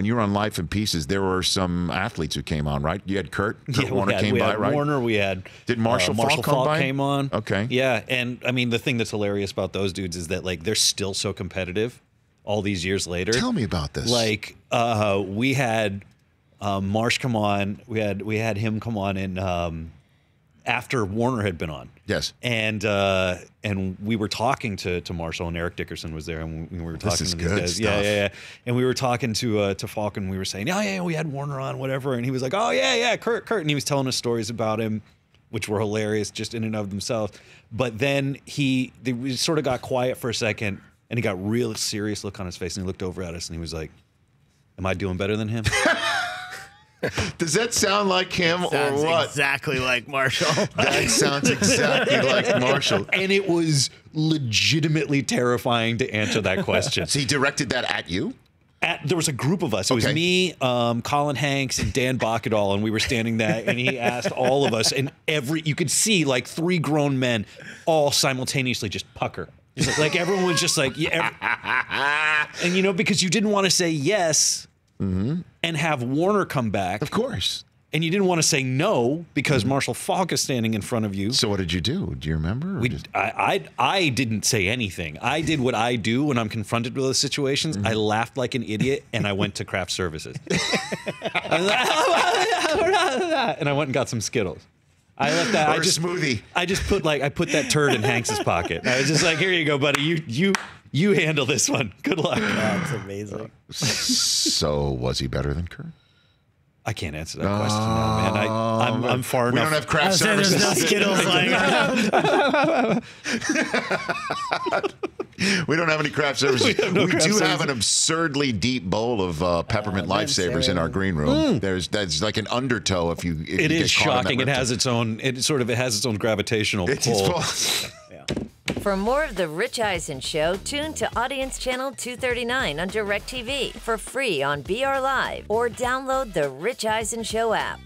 when you were on Life in Pieces, there were some athletes who came on, right? You had Kurt. Kurt Yeah, Warner we had, came by, right? Warner. We had Did Marshall uh, Faulk Marshall come Faulk by? came on. Okay. Yeah, and I mean the thing that's hilarious about those dudes is that like they're still so competitive, all these years later. Tell me about this. Like uh, we had um, Marsh come on. We had we had him come on and um, after Warner had been on. Yes. And uh, and we were talking to to Marshall and Eric Dickerson was there, and we, we were This talking is to these good guys. Yeah, stuff. yeah, yeah. And we were talking to uh, to Faulk, and we were saying, oh yeah, we had Warner on, whatever. And he was like, oh yeah, yeah, Kurt, Kurt, and he was telling us stories about him, which were hilarious just in and of themselves. But then he they we sort of got quiet for a second, and he got real serious look on his face, and he looked over at us, and he was like, "Am I doing better than him?" Does that sound like him Sounds or what? exactly like Marshall. That sounds exactly like Marshall. and it was legitimately terrifying to answer that question. So he directed that at you? at, there was a group of us. It was me, um, Colin Hanks, and Dan Bakkedahl, and we were standing there. And he asked all of us, and every you could see like three grown men all simultaneously just pucker. Just like, like everyone was just like, yeah. every- and you know, because you didn't want to say yes Mm-hmm. and have Warner come back, Of course. and you didn't want to say no because mm-hmm. Marshall Faulk is standing in front of you. So what did you do? Do you remember? We, just- I, I, I didn't say anything. I did what I do when I'm confronted with those situations. I mm-hmm. laughed like an idiot, and I went to craft services. I was like, and I went and got some Skittles. I left that. Or I a just smoothie. I just put like I put that turd in Hanks's pocket. I was just like, here you go, buddy. You you you handle this one. Good luck. That's amazing. so was he better than Kurt? I can't answer that question now, man. I, I'm I'm far We enough. don't have craft was saying there's no services. Skittles lying we don't have any craft services. We, have no craft do have an absurdly deep bowl of uh, peppermint Uh, lifesavers in our green room. There's that's like an undertow if you. If Mm. it you is get caught in that shocking. It has its own. It sort of it has its own gravitational It's, pull. it's For more of The Rich Eisen Show, tune to Audience Channel 239 on DirecTV for free on BR Live or download the Rich Eisen Show app.